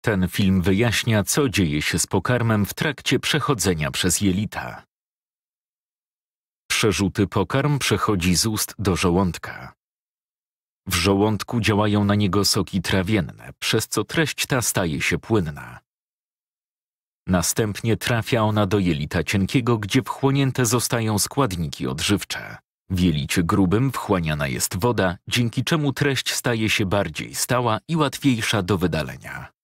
Ten film wyjaśnia, co dzieje się z pokarmem w trakcie przechodzenia przez jelita. Przerzuty pokarm przechodzi z ust do żołądka. W żołądku działają na niego soki trawienne, przez co treść ta staje się płynna. Następnie trafia ona do jelita cienkiego, gdzie wchłonięte zostają składniki odżywcze. W jelicie grubym wchłaniana jest woda, dzięki czemu treść staje się bardziej stała i łatwiejsza do wydalenia.